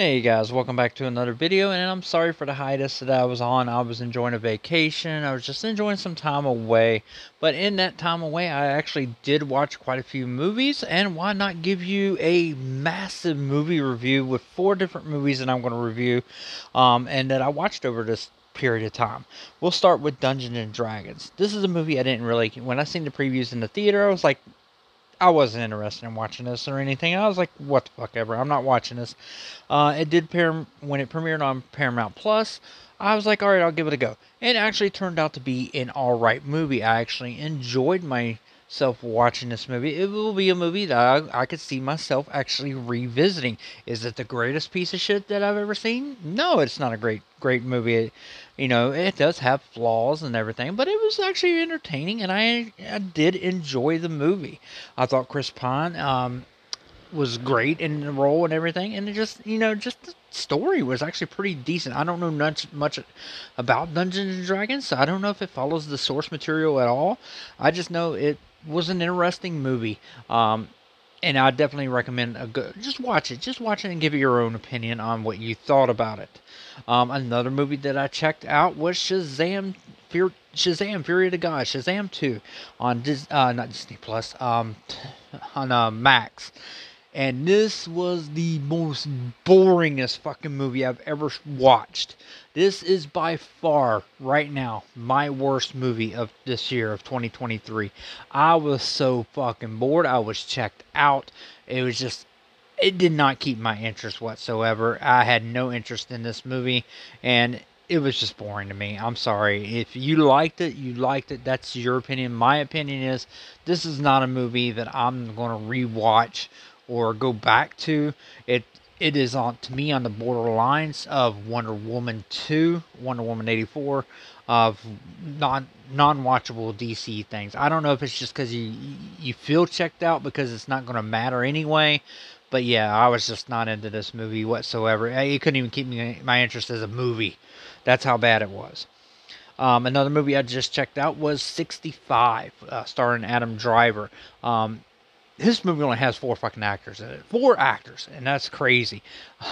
Hey guys, welcome back to another video, and I'm sorry for the hiatus that I was on. I was enjoying a vacation. I was just enjoying some time away. But in that time away, I actually did watch quite a few movies, and why not give you a massive movie review with four different movies that I'm going to review, um, and that I watched over this period of time. We'll start with Dungeons and Dragons. This is a movie I didn't really, when I seen the previews in the theater, I was like, I wasn't interested in watching this or anything. I was like, what the fuck ever. I'm not watching this. Uh, it did pair when it premiered on Paramount Plus. I was like, all right, I'll give it a go. It actually turned out to be an all right movie. I actually enjoyed myself watching this movie. It will be a movie that I, I could see myself actually revisiting. Is it the greatest piece of shit that I've ever seen? No, it's not a great great movie. It, you know, it does have flaws and everything, but it was actually entertaining, and I, I did enjoy the movie. I thought Chris Pine um, was great in the role and everything, and it just you know just the story was actually pretty decent. I don't know much much about Dungeons and Dragons, so I don't know if it follows the source material at all. I just know it was an interesting movie. Um, and I definitely recommend a good. Just watch it. Just watch it and give it your own opinion on what you thought about it. Um, another movie that I checked out was Shazam. Fear, Shazam! Fury of the Gods. Shazam 2 on uh, not Disney Plus. Um, on uh, Max. And this was the most boringest fucking movie I've ever watched. This is by far, right now, my worst movie of this year of 2023. I was so fucking bored. I was checked out. It was just, it did not keep my interest whatsoever. I had no interest in this movie. And it was just boring to me. I'm sorry. If you liked it, you liked it. That's your opinion. My opinion is this is not a movie that I'm going to rewatch or go back to. It it is on to me on the borderlines of Wonder Woman 2, Wonder Woman 84, of non non watchable DC things. I don't know if it's just because you you feel checked out because it's not going to matter anyway. But yeah, I was just not into this movie whatsoever. It couldn't even keep me my interest as a movie. That's how bad it was. Um, another movie I just checked out was 65, uh, starring Adam Driver. Um, this movie only has four fucking actors in it. Four actors, and that's crazy.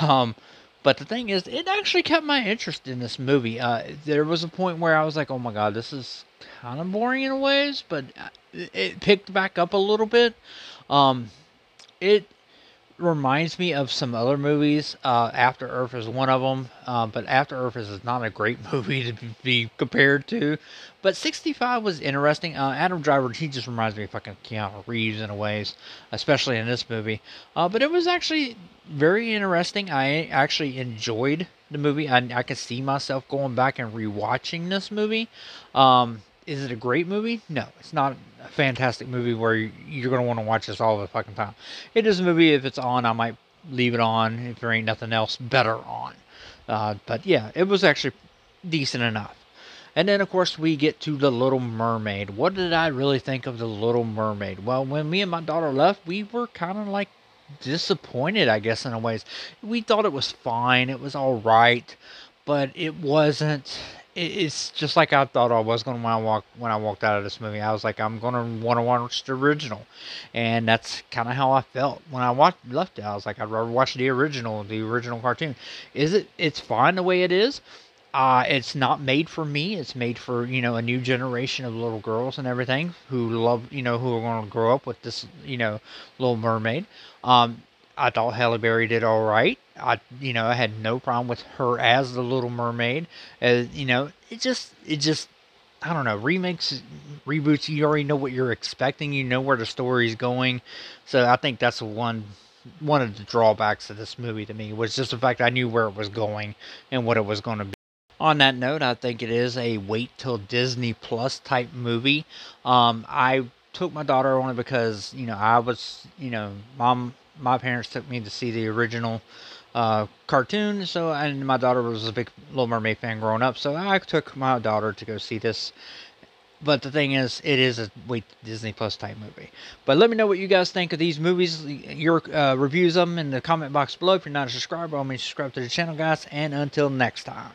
Um, but the thing is, it actually kept my interest in this movie. Uh, there was a point where I was like, "Oh my god, this is kind of boring in a ways," but it picked back up a little bit. Um, it reminds me of some other movies. Uh, After Earth is one of them, uh, but After Earth is not a great movie to be compared to. But 65 was interesting. Uh, Adam Driver, he just reminds me of fucking Keanu Reeves in a ways, especially in this movie. Uh, but it was actually very interesting. I actually enjoyed the movie. I, I could see myself going back and rewatching this movie. Um, is it a great movie? No, it's not a fantastic movie where you're going to want to watch this all the fucking time. It is a movie, if it's on, I might leave it on if there ain't nothing else better on. Uh, but yeah, it was actually decent enough. And then, of course, we get to The Little Mermaid. What did I really think of The Little Mermaid? Well, when me and my daughter left, we were kind of like disappointed, I guess, in a ways. We thought it was fine, it was all right, but it wasn't it's just like I thought I was going to when I walk when I walked out of this movie. I was like, I'm going to want to watch the original, and that's kind of how I felt when I watched left it. I was like, I'd rather watch the original, the original cartoon. Is it? It's fine the way it is. Uh, it's not made for me. It's made for you know a new generation of little girls and everything who love you know who are going to grow up with this you know Little Mermaid. Um, I thought Halle Berry did all right. I, you know, I had no problem with her as the Little Mermaid. Uh, you know, it just, it just, I don't know, remakes, reboots. You already know what you're expecting. You know where the story's going. So I think that's one, one of the drawbacks of this movie to me was just the fact I knew where it was going and what it was going to be. On that note, I think it is a wait till Disney Plus type movie. Um, I took my daughter on it because you know I was, you know, mom my parents took me to see the original uh, cartoon. So, and my daughter was a big Little Mermaid fan growing up. So I took my daughter to go see this. But the thing is, it is a wait Disney Plus type movie. But let me know what you guys think of these movies, your uh, reviews of them in the comment box below. If you're not a subscriber, I'll mean subscribe to the channel, guys. And until next time.